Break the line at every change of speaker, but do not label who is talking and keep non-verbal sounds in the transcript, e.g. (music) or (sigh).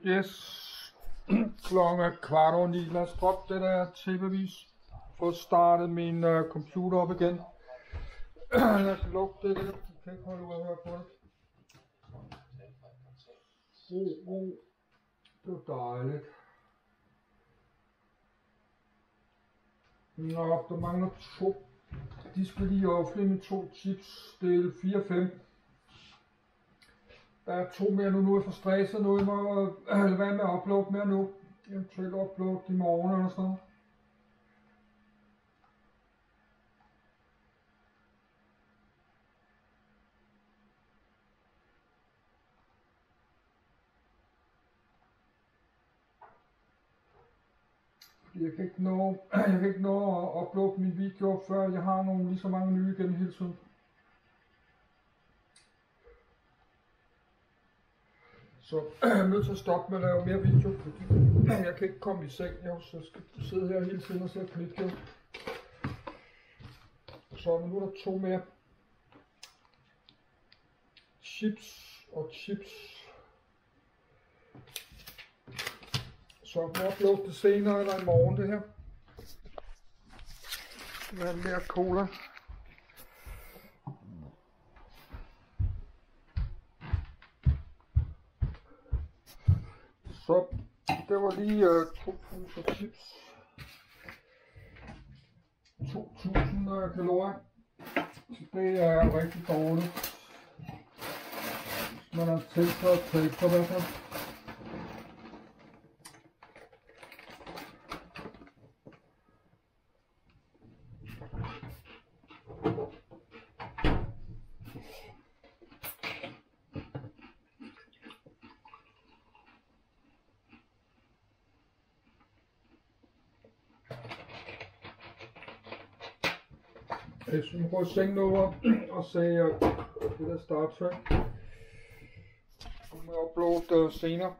Yes. (clears throat) Klokken er kvart over ni. Lad os droppe det der tilbevis. Få startet min uh, computer op igen. (clears throat) Lad os lukke det der. Jeg kan ikke holde ud at høre på det. Ro, ro. Det var dejligt. Nå, der mangler to. De skal lige offentlige med to chips. Det er 4 5. Der er to mere nu. Nu er jeg for stresset nu. Jeg må øh, (clears throat) lade være med at uploade mere nu. Eventuelt uploade i morgen eller sådan noget. Jeg kan ikke nå, (clears throat) jeg kan ikke nå at uploade min video, før jeg har nogle lige så mange nye igen hele tiden. Så (clears throat) jeg er nødt til at stoppe med at lave mere video, fordi (clears throat) jeg kan ikke komme i seng, jeg så skal sidde her hele tiden og se på video. Så nu er der to mere. Chips og chips. Så jeg må uploade det senere eller i morgen det her. Hvad mere cola? Så det var lige uh, 2.000 chips. 2000 uh, kalorier. Så det er rigtig dårligt. Man har tænkt sig at tage på hvert fald. Jeg skulle gå i seng nu og, sagde, at det der Star Trek. Det må jeg uploade øh, senere.